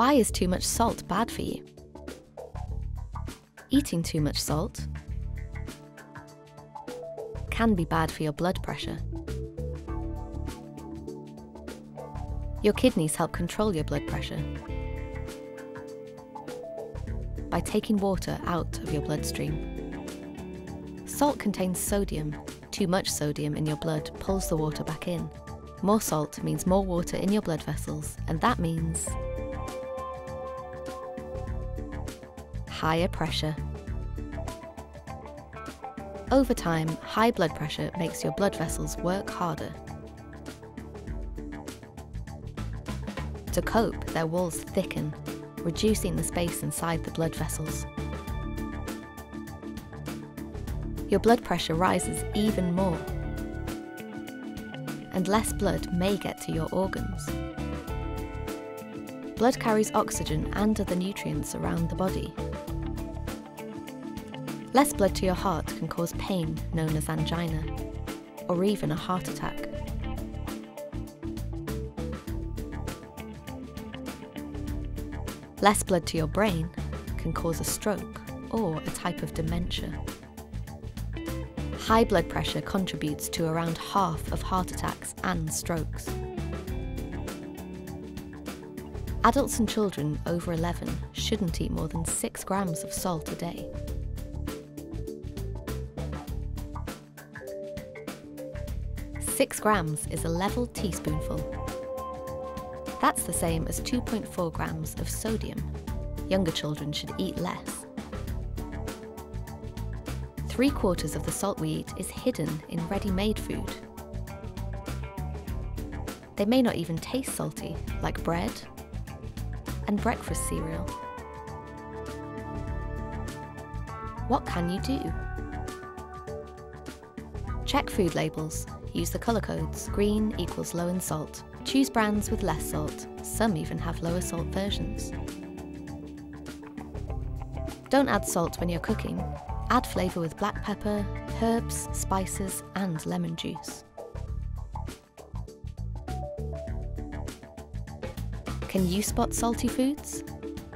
Why is too much salt bad for you? Eating too much salt can be bad for your blood pressure. Your kidneys help control your blood pressure by taking water out of your bloodstream. Salt contains sodium. Too much sodium in your blood pulls the water back in. More salt means more water in your blood vessels, and that means higher pressure. Over time, high blood pressure makes your blood vessels work harder. To cope, their walls thicken, reducing the space inside the blood vessels. Your blood pressure rises even more, and less blood may get to your organs. Blood carries oxygen and other nutrients around the body, Less blood to your heart can cause pain known as angina, or even a heart attack. Less blood to your brain can cause a stroke or a type of dementia. High blood pressure contributes to around half of heart attacks and strokes. Adults and children over 11 shouldn't eat more than 6 grams of salt a day. 6 grams is a level teaspoonful. That's the same as 2.4 grams of sodium. Younger children should eat less. Three quarters of the salt we eat is hidden in ready-made food. They may not even taste salty, like bread and breakfast cereal. What can you do? Check food labels Use the colour codes. Green equals low in salt. Choose brands with less salt. Some even have lower salt versions. Don't add salt when you're cooking. Add flavour with black pepper, herbs, spices and lemon juice. Can you spot salty foods?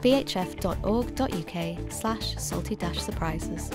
bhf.org.uk slash salty-surprises.